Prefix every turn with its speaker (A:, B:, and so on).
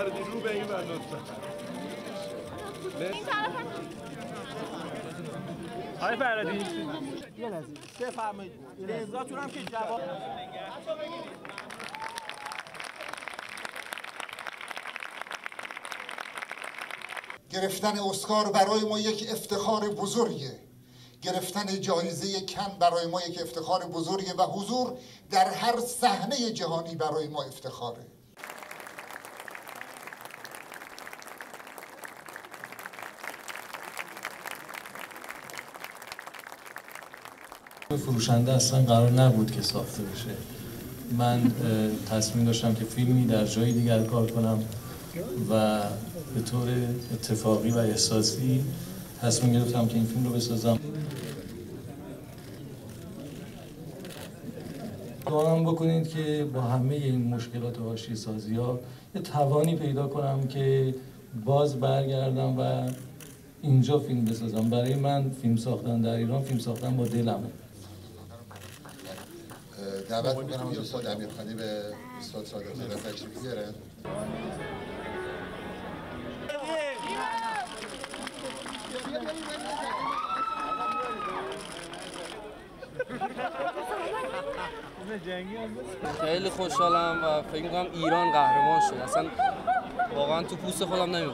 A: فردی رو به این ور لطفا آقای فرادی.
B: یه لحظه. بفرمایید. لحظاتون هم که جواب
C: گرفتن اسکار برای ما یک افتخار بزرگه. گرفتن جایزه کن برای ما یک افتخار بزرگه و حضور در هر صحنه جهانی برای ما افتخاره.
D: فروشنده اصلا قرار نبود که ساخته بشه. من تصمیم داشتم که فیلمی در جای دیگر کار کنم و به طور اتفاقی و احساسی تصمیم گرفتم که این فیلم رو بسازم. دعام بکنید که با همه این مشکلات و حاشیه سازی ها یه توانی پیدا کنم که باز برگردم و اینجا فیلم بسازم. برای من فیلم ساختن در ایران فیلم ساختن با دلمه.
C: دعوت می‌کنم از استاد امیرخانی به استاد صادق زاده تشریف بیارن
E: خیلی خوشحالم و فکر می‌کنم ایران قهرمان شد اصلا واقعا تو پوست خودم نمی